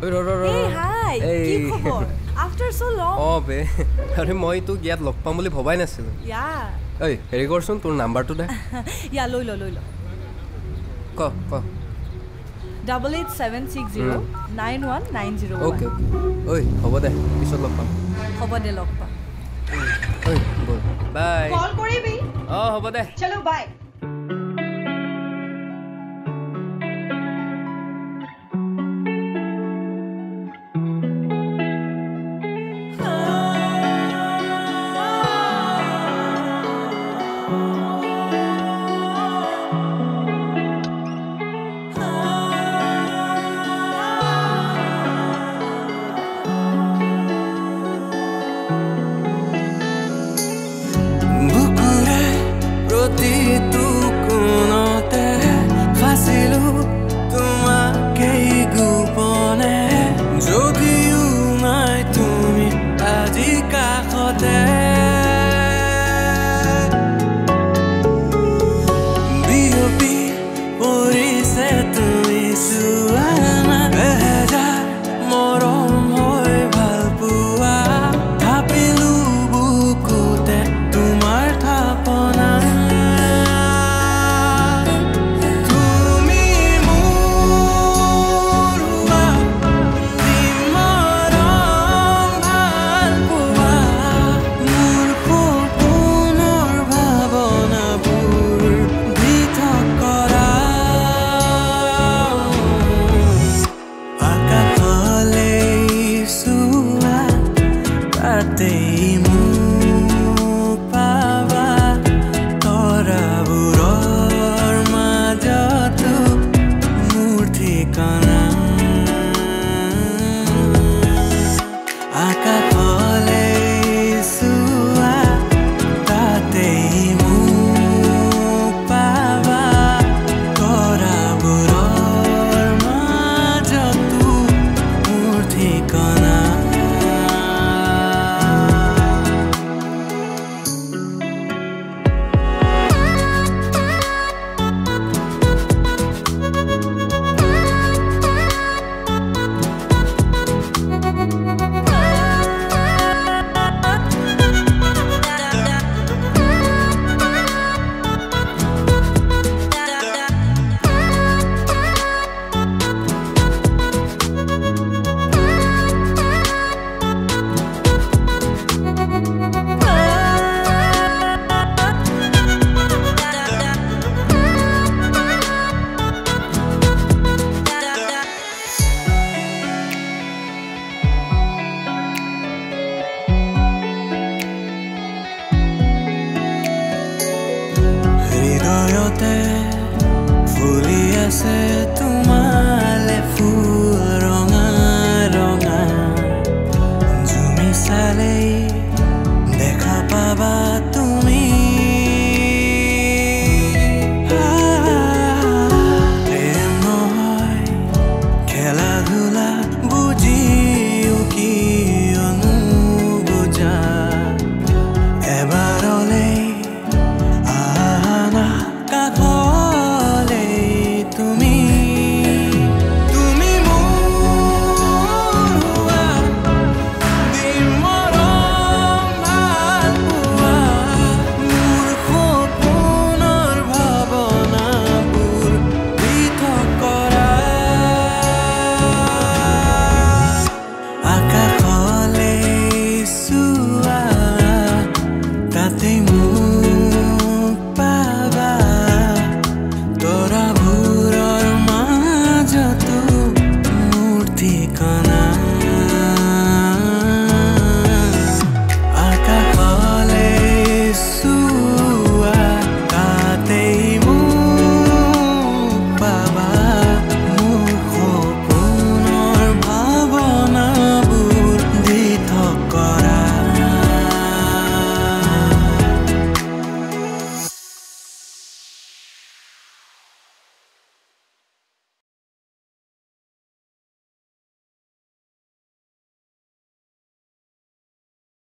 অঁ বে আৰে মই তোক ইয়াত লগ পাম বুলি ভবাই নাছিলোঁ. ঐ হেৰি কৰচোন তোৰ নাম্বাৰটো দে। Yeah, লৈ ল লৈ ল। ক ক। Double eight seven six zero' nine one nine zero' okay okay ঐ হ'ব দে পিছত লগ পাম। হ'ব দে লগ পাম। ঐ বাই কল কৰিবি। অঁ হ'ব দে। চলো বাই Oh. acerto mais.